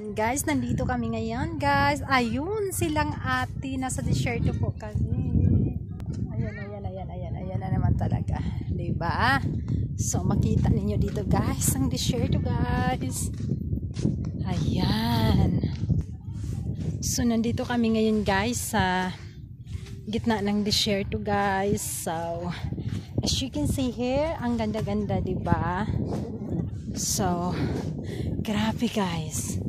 Ayan guys, nandito kami ngayon guys. Ayun, silang ate. Nasa desierto po kami. Ayan, ayan, ayan, ayan, ayan na naman talaga. Diba? So, makita ninyo dito guys, ang desierto guys. Ayan. So, nandito kami ngayon guys sa gitna ng desierto guys. So, as you can see here, ang ganda-ganda, diba? So, grabe guys.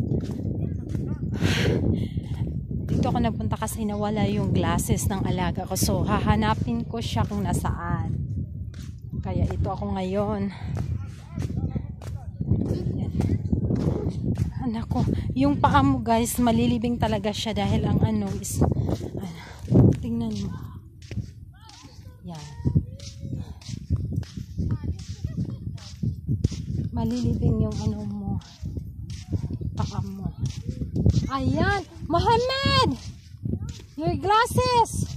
Dito ako nagpunta kasi nawala yung glasses ng alaga ko. So, hahanapin ko siya kung nasaan. Kaya ito ako ngayon. Anak ko, yung paa mo guys, malilibing talaga siya dahil ang ano is, ano, tingnan mo. Yan. Malilibing yung ano mo, paa mo. Ayan, Mohammed! Your glasses!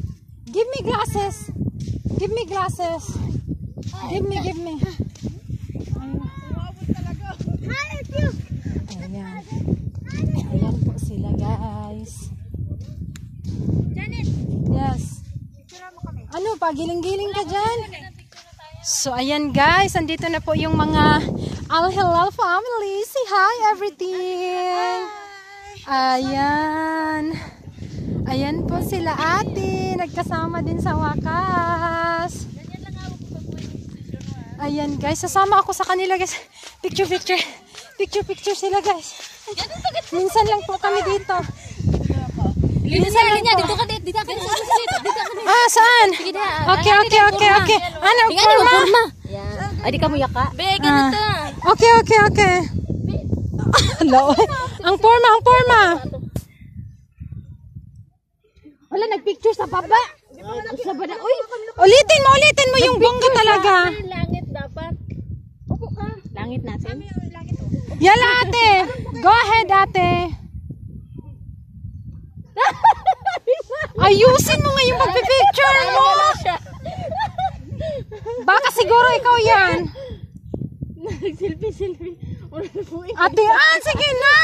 Give me glasses! Give me glasses! Give me, give me. Ayan. Ayan po sila guys. Janet, Yes. Ano pa, giling-giling ka dyan? So, ayan guys, andito na po yung mga Al Hilal family. Say hi, everything. Ayan. Ayan po sila ate. Nagkasama din sa wakas. Ah. Ayan guys, sasama ako sa kanila guys. Picture, picture. Picture, picture sila guys. Minsan lang po kami dito. Minsan lang niya, dito ka dito, dito ka dito. Ah, saan? Okay, okay, okay, okay. Ano, forma? Yan. Ay, di ka mo yaka. Be, ganito. Okay, okay, okay. Hello. ang forma, ang forma. Wala, nagpicture sa baba. Sa bada. Uy, Ulitin mo, ulitin mo yung bongga talaga. Langit dapat. Upo ka. Langit natin. langit oh. Yala, ate. Go ahead, ate. Ayusin mo nga yung pagpipicture mo. Baka siguro ikaw yan. Selfie. Ate, ah, sige na.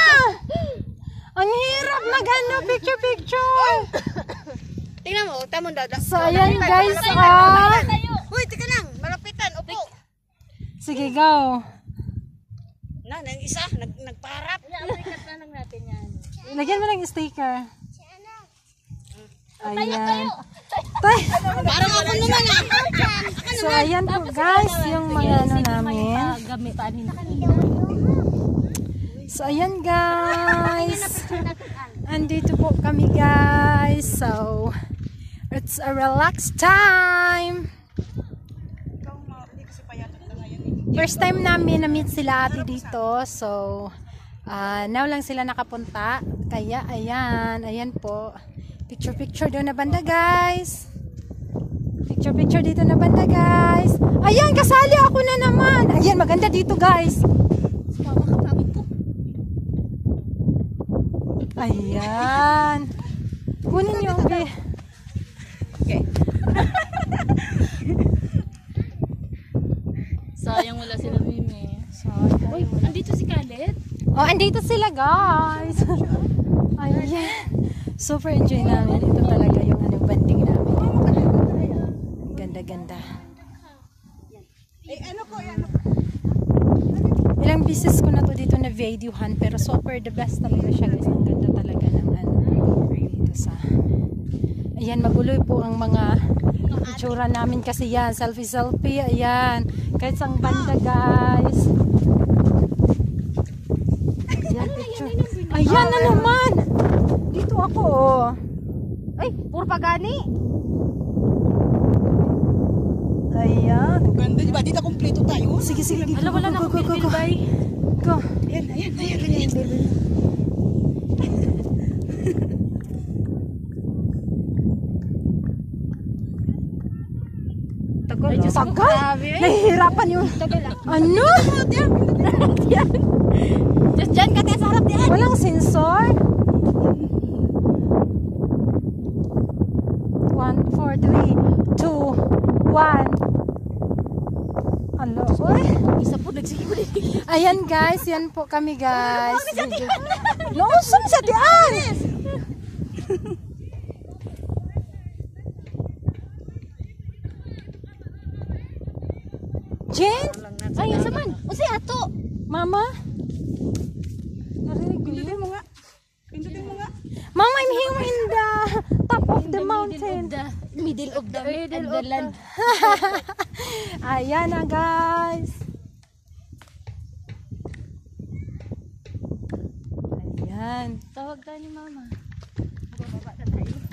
Ang hirap mag ano, picture, picture. Tingnan mo, tamon daw. So, ayan guys, ah. Uy, tika lang. Malapitan, upo. Sige, go. Na, nang isa, nag, nagparap. Ikat na lang natin yan. Lagyan mo ng sticker. Ayan. Tay. Parang ako naman ah. So, ayan po guys, yung mga ano namin. So, ayan guys. Andito po kami guys. So, it's a relaxed time. First time namin na-meet sila ate dito. So, ah now lang sila nakapunta. Kaya, ayan. Ayan po. Picture, picture doon na banda guys. Picture, picture dito na banda guys. Ayan, kasali ako na naman. Ayan, maganda dito guys. Ayan. Kunin niyo ang bi- Sayang wala sila Mimi. So, Uy, andito si Khaled. Oh, andito sila guys. Ayan. Super enjoy namin. Ito talaga yung ano, banding namin. Ganda-ganda. Ilang beses ko na to dito na videohan pero super the best talaga siya guys. Ang ganda talaga ng ano dito sa Ayan, maguloy po ang mga itsura namin kasi yan. Selfie-selfie. Ayan. Kahit sang banda guys. Ayan, picture. Ayan na naman. Dito ako oh. Ay, puro pagani. Ayan. Ganda, di ba? Dito kompleto tayo. Sige, sige. Alam, wala na akong bilbil, bay. Go. Ayan, ayan, ayan, ayan. Tagal. Ay, Tagal. Nahihirapan yung... Ano? Just dyan ka tayo sa harap diyan. Walang sensor? 1, 4, 3, 2, 1. Hello. Uy. Isa po nagsigo Ayan guys, yan po kami guys. Nausan sa dian. Jen? Ay, asa man? Usi ato. Mama? Narinig ko Pindutin yun. mo nga. Pindutin mo nga. Mama, I'm here in the top of the mountain. Middle of the middle of the land. Ayan na guys. Ayan. Tawag ka ni mama.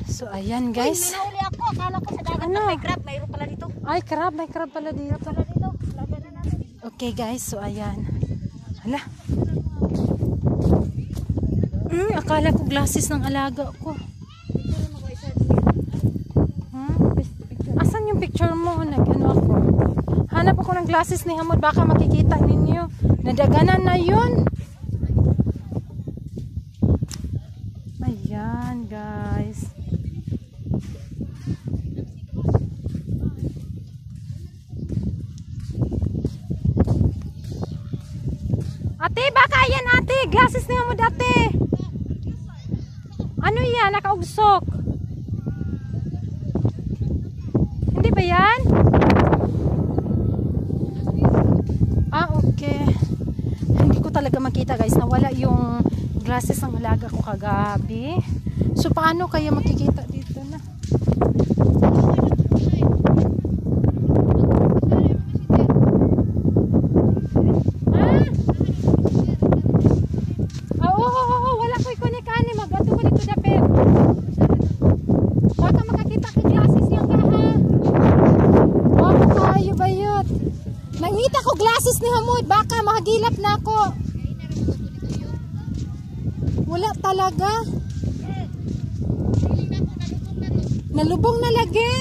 So ayan guys. Minahuli ako. Akala ko sa dagat Ano? may crab. Mayroon pala dito. Ay, crab. May crab pala dito. Pala dito. Natin. Okay guys, so ayan. Hala. Hmm, akala ko glasses ng alaga ko. Hmm? Asan yung picture mo? Nag ano ako? Hanap ako ng glasses ni Hamod. Baka makikita ninyo. Nadaganan na yun. Ayan guys. Ate, baka yan ate. Glasses niya mo dati. Ano yan? Nakaugsok. Hindi ba yan? Ah, okay. Hindi makita guys. Nawala yung glasses ng alaga ko kagabi. So, paano kaya makikita dito na? Ah! Ah, oo, oo, oo, wala ko ikonik ani magato ko dito dapit. Baka makakita ko glasses niya ka ha. Baka tayo bayot. Nangita ko glasses ni Hamod, baka mahagilap na ako. Wala talaga. Nalubong na lagi.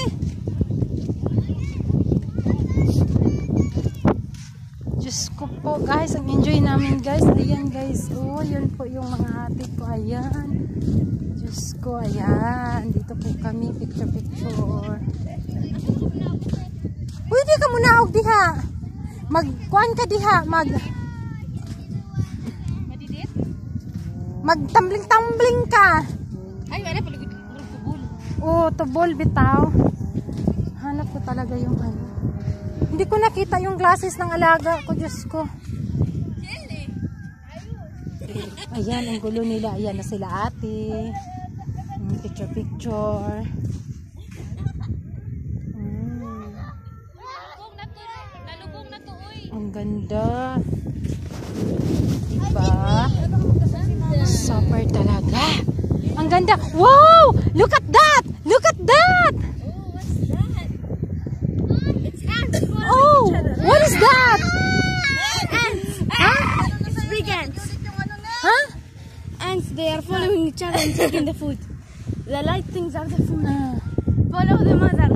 Diyos ko po guys, ang enjoy namin guys. Ayan guys, oh, yun po yung mga ate ko. Ayan. Diyos ko, ayan. Dito po kami, picture picture. Pwede ka muna og diha. Magkuan ka diha, mag Magtambling-tambling ka. Ay, wala pala kubul. Oh, tubol bitaw. Hanap ko talaga yung ano. Hindi ko nakita yung glasses ng alaga ko, Diyos ko. Ayan, ang gulo nila. Ayan na sila ate. Picture, picture. Mm, ang ganda. Diba? Super talaga. Ang ganda. Wow! Look at that! Look at that! Oh, what's that? It's ants. Oh! What is that? Ants. Huh? It's big ants. Huh? Ants, they are following each other and taking the food. The light things are the food. Ah. Follow the mother.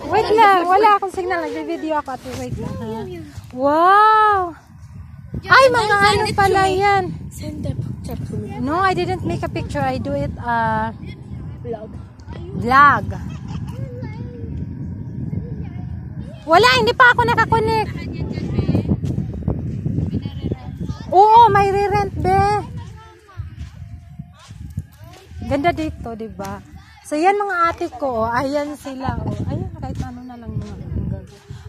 Wait lang, wala akong signal. Nag-video ako at wait lang. Wow! Ay, mga ano pala yan. Send me. No, I didn't make a picture. I do it uh, Vlog. vlog. Wala, hindi pa ako nakakonek. Oo, may re-rent be. Ganda dito, 'di ba? So yan mga ate ko, oh. ayan sila, oh. Ayan, kahit ano na lang mga.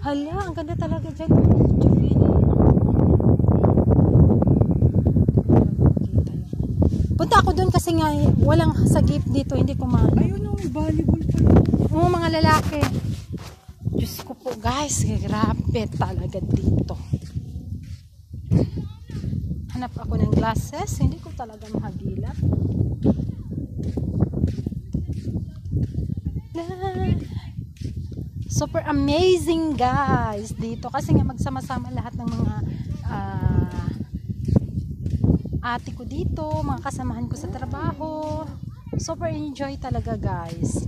Hala, ang ganda talaga diyan. Punta ako doon kasi nga eh, walang sagip dito, hindi ko ma Ayun may volleyball pala. Oo, mga lalaki. Diyos ko po guys, grabe talaga dito. Hanap ako ng glasses, hindi ko talaga mahagilap. La- Super amazing guys dito kasi nga magsama-sama lahat ng mga ah, ate ko dito, mga kasamahan ko sa trabaho. Super enjoy talaga guys.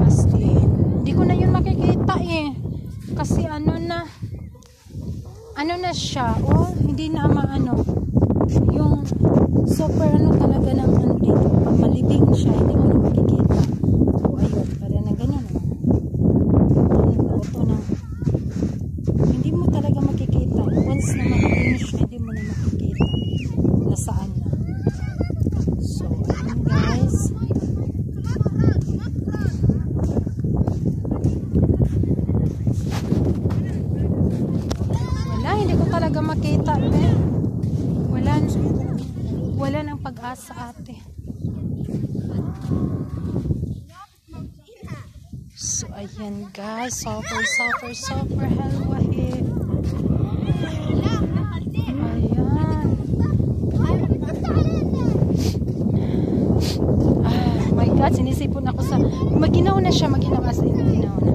As in, hindi ko na yun makikita eh. Kasi ano na, ano na siya, oh, hindi na maano, yung super ano talaga ng ano dito, malibing siya, hindi mo na makikita. So, ayun, para na ganyan. Oh. makita, be. Wala, wala nang pag-asa, ate. So, ayan guys. Super, super, super helwahi. Ayan. Ah, my God, sinisipon ako sa... Maginaw na siya, maginaw as in, maginaw na.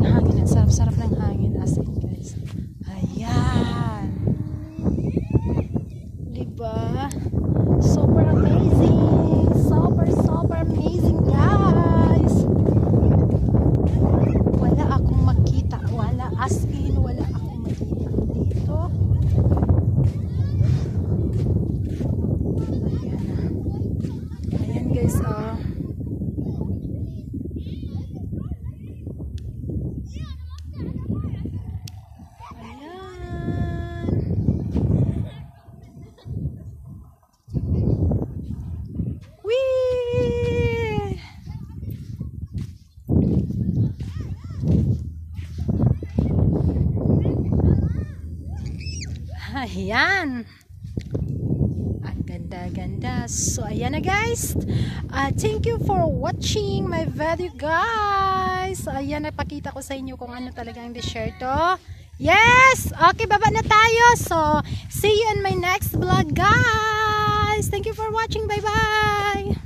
Ang hangin, ang sarap-sarap ng hangin as in, guys. Ayan. Diba? Super amazing. Super, super amazing, guys. Wala akong makita. Wala as in, wala akong makita dito. Ayan. Ayan guys, ah. Ayan. Whee! Ayan. Ang ganda-ganda. So, ayan na guys. Uh, thank you for watching my video guys. Ayan, napakita ko sa inyo kung ano talaga ang desierto. Yes! Okay, baba na tayo. So, see you in my next vlog guys. Thank you for watching. Bye-bye!